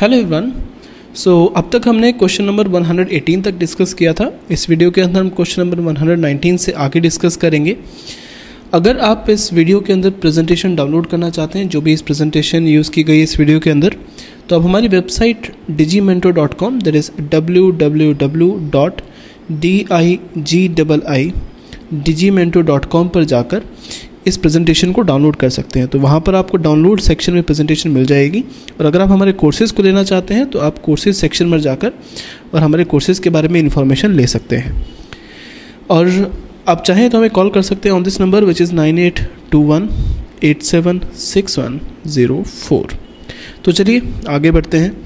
Hello everyone so अब तक हमने क्वेश्चन नंबर 118 तक डिस्कस किया था। इस वीडियो के अंदर हम क्वेश्चन नंबर 119 से आगे डिस्कस करेंगे। अगर आप इस वीडियो के अंदर प्रेजेंटेशन डाउनलोड करना चाहते हैं, जो भी इस प्रेजेंटेशन यूज़ की गई इस वीडियो के अंदर तो आप हमारी website Digimento dot com that is W W W dot D I G double I Digimento dot com पर जाकर इस प्रेजेंटेशन को डाउनलोड कर सकते हैं। तो वहाँ पर आपको डाउनलोड सेक्शन में प्रेजेंटेशन मिल जाएगी। और अगर आप हमारे कोर्सेज़ को लेना चाहते हैं तो आप कोर्सेज सेक्शन में जाकर और हमारे कोर्सेज़ के बारे में इन्फॉर्मेशन ले सकते हैं। और आप चाहें तो हमें कॉल कर सकते हैं on this number which is nine eight two one eight seven six one zero four तो चलिए, आगे बढ़ते हैं।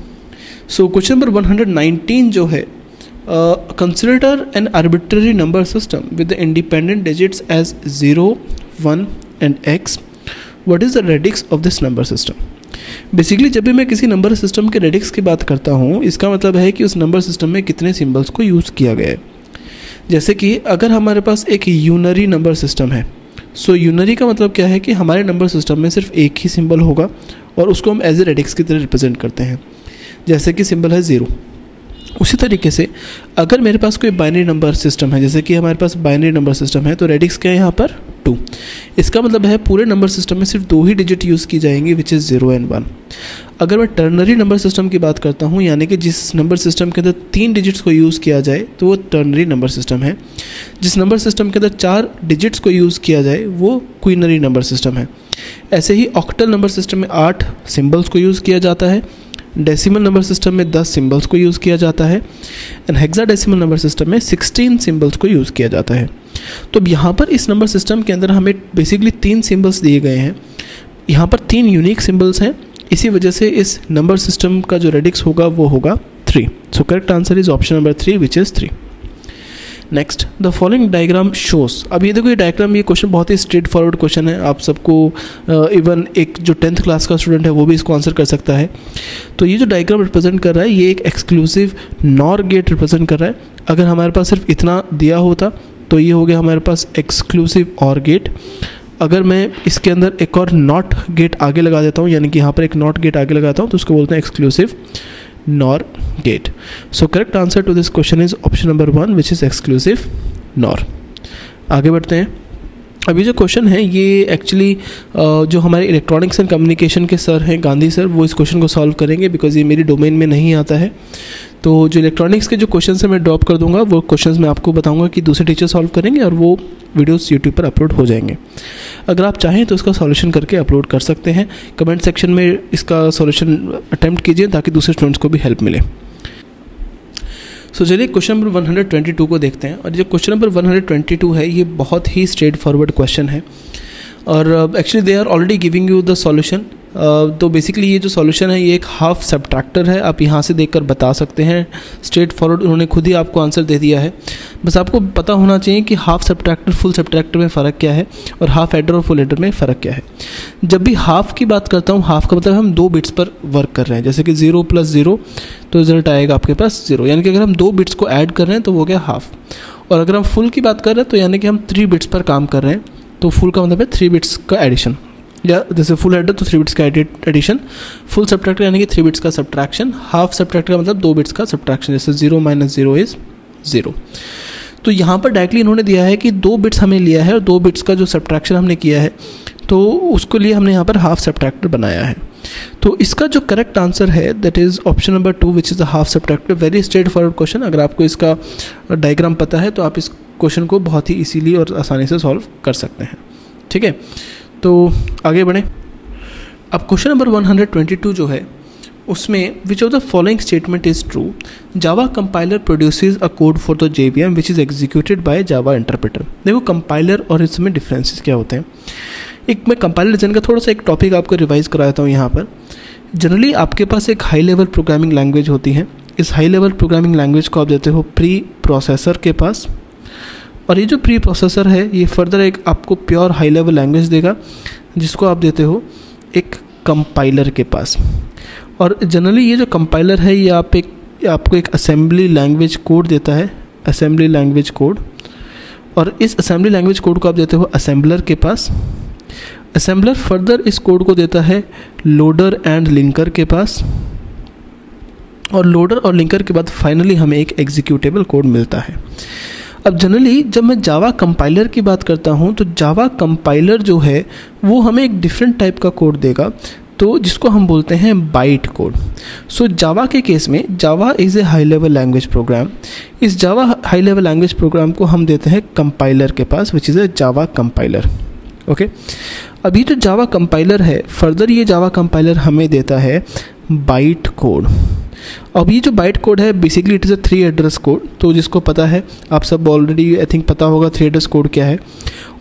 So question number one hundred nineteen जो है consider an arbitrary number system with independent digits as zero one and X what is the radix of this number system basically जब भी मैं किसी नंबर सिस्टम के रेडिक्स की बात करता हूँ इसका मतलब है कि उस नंबर सिस्टम में कितने सिम्बल्स को यूज़ किया गया है। जैसे कि अगर हमारे पास एक यूनरी नंबर सिस्टम है सो so, यूनरी का मतलब क्या है कि हमारे नंबर सिस्टम में सिर्फ़ एक ही सिंबल होगा और उसको हम एज ए रेडिक्स की तरह रिप्रेजेंट करते हैं जैसे कि सिंबल है ज़ीरो उसी तरीके से अगर मेरे पास कोई बाइनरी नंबर सिस्टम है जैसे कि हमारे पास बाइनरी नंबर सिस्टम है तो रेडिक्स क्या है यहाँ पर? टू इसका मतलब है पूरे नंबर सिस्टम में सिर्फ़ दो ही डिजिट यूज़ की जाएँगी which is zero and one अगर मैं टर्नरी नंबर सिस्टम की बात करता हूँ, यानी कि जिस नंबर सिस्टम के अंदर तीन डिजिट्स को यूज़ किया जाए तो वो टर्नरी नंबर सिस्टम है। जिस नंबर सिस्टम के अंदर चार डिजिट्स को यूज़ किया जाए, वो क्वीनरी नंबर सिस्टम है। ऐसे ही ऑक्टल नंबर सिस्टम में आठ सिम्बल्स को यूज़ किया जाता है। डेसिमल नंबर सिस्टम में 10 सिंबल्स को यूज़ किया जाता है। And hexadecimal number system में 16 सिंबल्स को यूज़ किया जाता है। तो यहाँ पर इस नंबर सिस्टम के अंदर हमें बेसिकली तीन सिंबल्स दिए गए हैं। यहाँ पर तीन यूनिक सिंबल्स हैं। इसी वजह से इस नंबर सिस्टम का जो रेडिक्स होगा वो होगा three so correct answer is option number three which is three next the following diagram shows अब ये देखो ये डायग्राम ये क्वेश्चन बहुत ही स्ट्रेट फॉरवर्ड क्वेश्चन है। आप सबको इवन uh, एक जो टेंथ क्लास का स्टूडेंट है वो भी इसको आंसर कर सकता है। तो ये जो डायग्राम रिप्रेजेंट कर रहा है ये एक एक्सक्लूसिव नॉर गेट रिप्रेजेंट कर रहा है। अगर हमारे पास सिर्फ़ इतना दिया होता तो ये हो गया हमारे पास एक्सक्लूसिव और गेट अगर मैं इसके अंदर एक और नॉट गेट आगे लगा देता हूँ, यानी कि यहाँ पर एक नॉट गेट आगे लगाता हूँ तो उसको बोलते हैं exclusive nor gate so correct answer to this question is option number one which is exclusive nor आगे बढ़ते हैं। अभी जो क्वेश्चन है, ये एक्चुअली जो हमारे इलेक्ट्रॉनिक्स एंड कम्युनिकेशन के सर हैं, गांधी सर वो इस क्वेश्चन को सॉल्व करेंगे बिकॉज़ ये मेरी डोमेन में नहीं आता है। तो जो इलेक्ट्रॉनिक्स के जो क्वेश्चन है, मैं ड्रॉप कर दूँगा। वो क्वेश्चन मैं आपको बताऊँगा कि दूसरे टीचर सॉल्व करेंगे और वो वीडियोस यूट्यूब पर अपलोड हो जाएँगे। अगर आप चाहें तो इसका सॉल्यूशन करके अपलोड कर सकते हैं। कमेंट सेक्शन में इसका सॉल्यूशन अटैम्प्ट कीजिए ताकि दूसरे स्टूडेंट्स को भी हेल्प मिले। सो so, चलिए क्वेश्चन नंबर 122 को देखते हैं। और जो क्वेश्चन नंबर 122 है ये बहुत ही स्ट्रेट फॉरवर्ड क्वेश्चन है। और actually they are already giving you the solution तो बेसिकली ये जो सॉल्यूशन है, ये एक हाफ़ सब्ट्रैक्टर है। आप यहाँ से देखकर बता सकते हैं। स्ट्रेट फॉरवर्ड उन्होंने खुद ही आपको आंसर दे दिया है। बस आपको पता होना चाहिए कि हाफ़ सब्ट्रैक्टर फुल सब्ट्रैक्टर में फ़र्क क्या है और हाफ़ एडर और फुल एडर में फ़र्क क्या है। जब भी हाफ़ की बात करता हूँ हाफ़ का मतलब हम दो बिट्स पर वर्क कर रहे हैं। जैसे कि ज़ीरो प्लस ज़ीरो तो रिज़ल्ट आएगा आपके पास ज़ीरो यानी कि अगर हम दो बिट्स को ऐड कर रहे हैं तो वो गया हाफ़ और अगर हम फुल की बात कर रहे हैं तो यानी कि हम थ्री बिट्स पर काम कर रहे हैं तो फुल का मतलब है थ्री बिट्स का एडिशन या जैसे फुल एडर तो थ्री बिट्स का एडिशन फुल सब्ट्रैक्टर यानी कि थ्री बिट्स का सब्ट्रैक्शन हाफ़ सब्ट्रैक्टर का मतलब दो बिट्स का सब्ट्रैक्शन जैसे zero minus zero is zero तो यहाँ पर डायरेक्टली इन्होंने दिया है कि दो बिट्स हमें लिया है और दो बिट्स का जो सब्ट्रैक्शन हमने किया है तो उसको लिए हमने यहाँ पर हाफ़ सब्ट्रैक्टर बनाया है। तो इसका जो करेक्ट आंसर है that is option number two which is the half subtractor very straight forward question अगर आपको इसका डायग्राम पता है तो आप इस क्वेश्चन को बहुत ही इसीली और आसानी से सॉल्व कर सकते हैं। ठीक है? तो आगे बढ़ें। अब क्वेश्चन नंबर 122 जो है, उसमें which of the following statement is true Java compiler produces a code for the J V M which is executed by Java interpreter देखो कंपाइलर और इसमें डिफरेंसेस क्या होते हैं? एक मैं कंपाइलर डिज़ाइन का थोड़ा सा एक टॉपिक आपको रिवाइज कराता हूँ यहाँ पर। जनरली आपके पास एक हाई लेवल प्रोग्रामिंग लैंग्वेज होती है। इस हाई लेवल प्रोग्रामिंग लैंग्वेज को आप देते हो प्री प्रोसेसर के पास। और ये जो प्री प्रोसेसर है, ये फर्दर एक आपको प्योर हाई लेवल लैंग्वेज देगा, जिसको आप देते हो एक कंपाइलर के पास। और जनरली ये जो कंपाइलर है, ये आप एक, आपको एक असेंबली लैंग्वेज कोड देता है असेंबली लैंग्वेज कोड और इस असेंबली लैंग्वेज कोड को आप देते हो असेंबलर के पास। असेंबलर फर्दर इस कोड को देता है लोडर एंड लिंकर के पास। और लोडर और लिंकर के बाद फाइनली हमें एक एग्जीक्यूटेबल कोड मिलता है। अब जनरली जब मैं जावा कंपाइलर की बात करता हूँ तो जावा कंपाइलर जो है, वो हमें एक डिफरेंट टाइप का कोड देगा तो जिसको हम बोलते हैं बाइट कोड सो जावा के केस में Java is a high level language program इस Java high level language program को हम देते हैं कंपाइलर के पास which is a Java compiler okay अभी तो जावा कंपाइलर है फर्दर ये जावा कंपाइलर हमें देता है बाइट कोड अब ये जो बाइट कोड है basically it is a three address code तो जिसको पता है, आप सब ऑलरेडी आई थिंक पता होगा थ्री एड्रेस कोड क्या है।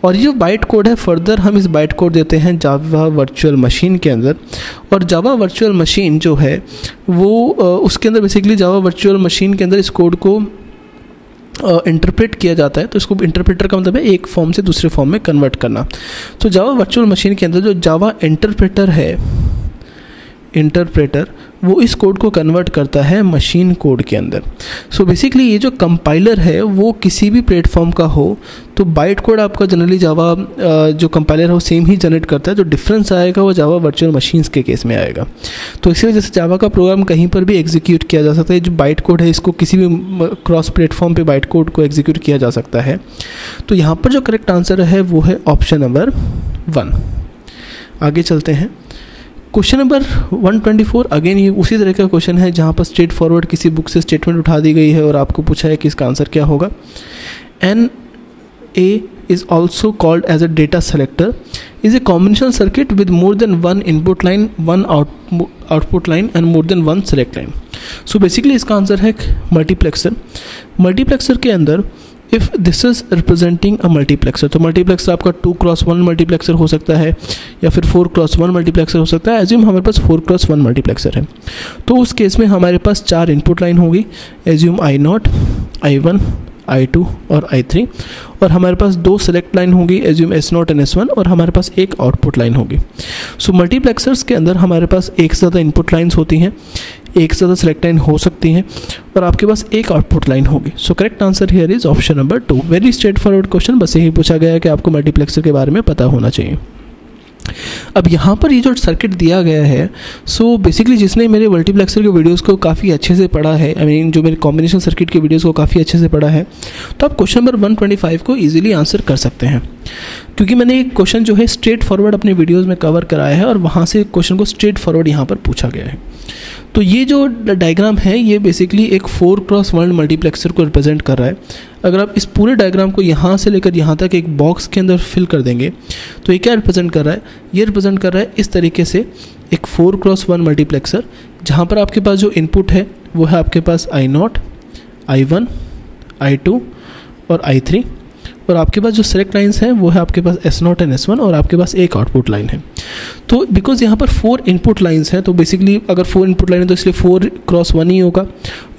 और ये जो बाइट कोड है फर्दर हम इस बाइट कोड देते हैं जावा वर्चुअल मशीन के अंदर। और जावा वर्चुअल मशीन जो है, वो उसके अंदर बेसिकली जावा वर्चुअल मशीन के अंदर इस कोड को इंटरप्रेट किया जाता है। तो इसको इंटरप्रेटर का मतलब है एक फॉर्म से दूसरे फॉर्म में कन्वर्ट करना। तो जावा वर्चुअल मशीन के अंदर जो जावा इंटरप्रेटर है इंटरप्रेटर वो इस कोड को कन्वर्ट करता है मशीन कोड के अंदर। सो so बेसिकली ये जो कंपाइलर है, वो किसी भी प्लेटफॉर्म का हो तो बाइट कोड आपका जनरली जावा जो कंपाइलर है, वो सेम ही जनरेट करता है। जो डिफरेंस आएगा, वो जावा वर्चुअल मशीन्स के केस में आएगा। तो इसी वजह से जावा का प्रोग्राम कहीं पर भी एग्जीक्यूट किया जा सकता है। जो बाइट कोड है, इसको किसी भी क्रॉस प्लेटफॉर्म पर बाइट कोड को एग्जीक्यूट किया जा सकता है। तो यहाँ पर जो करेक्ट आंसर है, वो है ऑप्शन नंबर वन आगे चलते हैं। क्वेश्चन नंबर 124 अगेन ये उसी तरह का क्वेश्चन है जहाँ पर स्ट्रेट फॉरवर्ड किसी बुक से स्टेटमेंट उठा दी गई है और आपको पूछा है कि इसका आंसर क्या होगा। N A is also called as a data selector is a combination circuit with more than one input line one output line and more than one select line so basically इसका answer है multiplexer multiplexer के अंदर if this is representing a multiplexer तो multiplexer आपका two cross one multiplexer हो सकता है, या फिर फोर क्रॉस वन मल्टीप्लेक्सर हो सकता है। एज्यूम हमारे पास फोर क्रॉस वन मल्टीप्लेक्सर है। तो उस केस में हमारे पास चार इनपुट लाइन होगी। Assume I naught I one I two और आई थ्री और हमारे पास दो सेलेक्ट लाइन होगी। Assume S naught and S one और हमारे पास एक आउटपुट लाइन होगी। सो मल्टीप्लेक्सर्स के अंदर हमारे पास एक से ज़्यादा इनपुट लाइन्स होती हैं। एक से ज़्यादा सेलेक्ट लाइन हो सकती हैं और आपके पास एक आउटपुट लाइन होगी। So correct answer here is option number two very straight forward question बस यही पूछा गया कि आपको मल्टीप्लेक्सर के बारे में पता होना चाहिए। अब यहाँ पर ये जो सर्किट दिया गया है सो so बेसिकली जिसने मेरे मल्टीप्लेक्सर के वीडियोस को काफ़ी अच्छे से पढ़ा है आई I मीन mean, जो मेरे कॉम्बिनेशन सर्किट के वीडियोस को काफ़ी अच्छे से पढ़ा है तो आप क्वेश्चन नंबर 125 को इजीली आंसर कर सकते हैं। क्योंकि मैंने एक क्वेश्चन जो है स्ट्रेट फॉरवर्ड अपने वीडियोज़ में कवर कराया है और वहाँ से क्वेश्चन को स्ट्रेट फॉरवर्ड यहाँ पर पूछा गया है। तो ये जो डायग्राम है, ये बेसिकली एक फोर क्रॉस वर्ल्ड मल्टीप्लेक्सर को रिप्रेजेंट कर रहा है। अगर आप इस पूरे डायग्राम को यहाँ से लेकर यहाँ तक एक बॉक्स के अंदर फिल कर देंगे तो ये क्या रिप्रेजेंट कर रहा है? ये रिप्रेजेंट कर रहा है इस तरीके से एक फोर क्रॉस वन मल्टीप्लेक्सर जहाँ पर आपके पास जो इनपुट है, वो है आपके पास I naught I one I two और आई थ्री। और आपके पास जो सेलेक्ट लाइन्स हैं, वो है आपके पास S naught and S one और आपके पास एक आउटपुट लाइन है। तो बिकॉज़ यहाँ पर फोर इनपुट लाइन्स हैं तो बेसिकली अगर फोर इनपुट लाइन है तो इसलिए फोर क्रॉस वन ही होगा।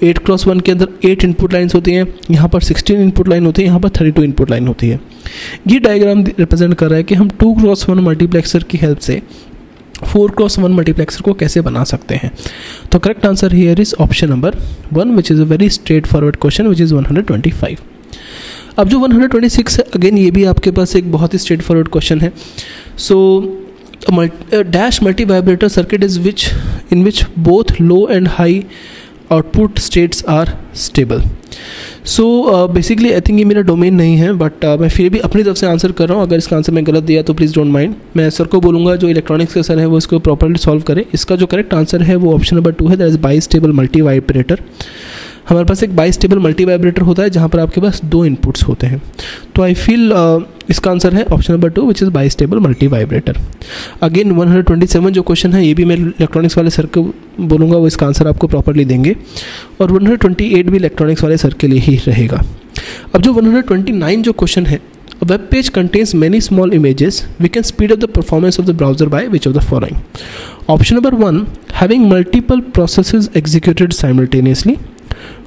एट क्रॉस वन के अंदर एट इनपुट लाइन्स होती हैं, यहाँ पर सिक्सटीन इनपुट लाइन होती है, यहाँ पर थर्टी टू इनपुट लाइन होती है। ये डायग्राम रिप्रेजेंट कर रहा है कि हम टू क्रॉस वन मल्टीप्लेक्सर की हेल्प से फोर क्रॉस वन मल्टीप्लेक्सर को कैसे बना सकते हैं। तो correct answer here is option number one which is a very straight forward question which is one hundred twenty five अब जो 126 है अगेन ये भी आपके पास एक बहुत ही स्ट्रेट फॉरवर्ड क्वेश्चन है so dash multivibrator circuit is which in which both low and high output states are stable so basically I think ये मेरा डोमेन नहीं है बट uh, मैं फिर भी अपनी तरफ़ से आंसर कर रहा हूँ। अगर इसका आंसर मैं गलत दिया तो प्लीज़ डोंट माइंड मैं सर को बोलूँगा जो इलेक्ट्रॉनिक्स का सर है वो इसको प्रॉपरली सॉल्व करें। इसका जो करेक्ट आंसर है वो ऑप्शन नंबर टू है that is bistable multivibrator हमारे पास एक बाई स्टेबल मल्टी वाइब्रेटर होता है जहाँ पर आपके पास दो इनपुट्स होते हैं तो आई फील uh, इसका आंसर है option number two which is bistable multivibrator again 127 जो क्वेश्चन है ये भी मैं इलेक्ट्रॉनिक्स वाले सर को बोलूँगा वो इसका आंसर आपको प्रॉपरली देंगे और 128 भी इलेक्ट्रॉनिक्स वाले सर के लिए ही रहेगा अब जो 129 जो क्वेश्चन है web page contains many small images. We can speed up the performance of the browser by which of the following? Option number one, having multiple processes executed simultaneously.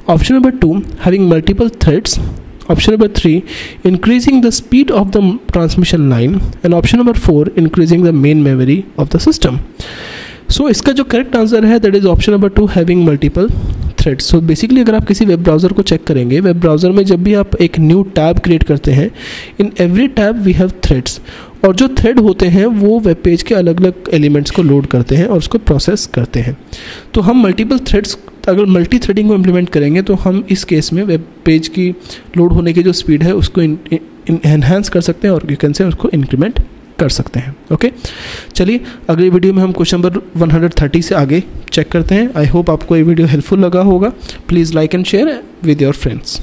Option number two, having multiple threads. Option number three, increasing the speed of the transmission line. And option number four, increasing the main memory of the system. So इसका जो correct answer है that is option number two having multiple threads so basically अगर आप किसी web browser को check करेंगे web browser में जब भी आप एक न्यू टैब क्रिएट करते हैं in every tab we have threads और जो थ्रेड होते हैं वो वेब पेज के अलग अलग एलिमेंट्स को लोड करते हैं और उसको प्रोसेस करते हैं तो हम मल्टीपल थ्रेड्स तो अगर मल्टी थ्रेडिंग को इम्प्लीमेंट करेंगे तो हम इस केस में वेब पेज की लोड होने की जो स्पीड है, उसको इन्हेंस कर सकते हैं और यू कैन से उसको इंक्रीमेंट कर सकते हैं ओके चलिए, अगली वीडियो में हम क्वेश्चन नंबर 130 से आगे चेक करते हैं। आई होप आपको ये वीडियो हेल्पफुल लगा होगा। Please like and share with your friends